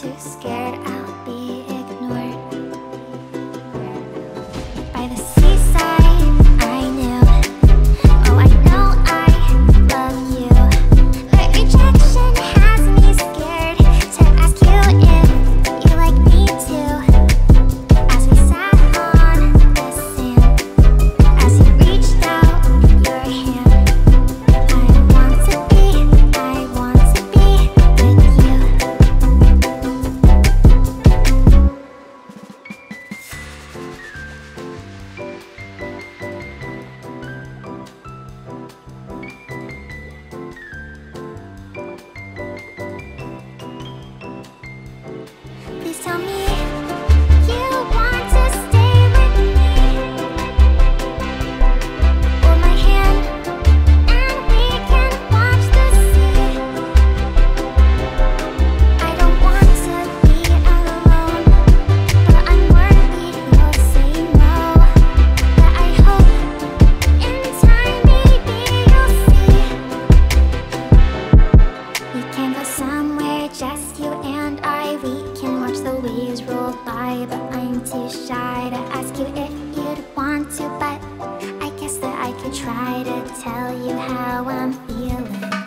too scared. I'll tell me try, but I'm too shy to ask you if you'd want to. But I guess that I could try to tell you how I'm feeling.